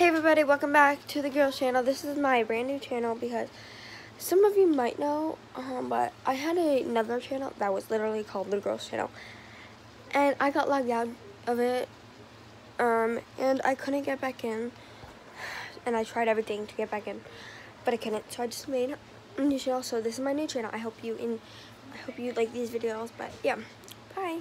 Hey everybody, welcome back to the Girls channel. This is my brand new channel because some of you might know, um, but I had another channel that was literally called the Girls channel. And I got logged out of it, um, and I couldn't get back in. And I tried everything to get back in, but I couldn't. So I just made a new channel. So this is my new channel. I hope you in, I hope you like these videos. But yeah, bye.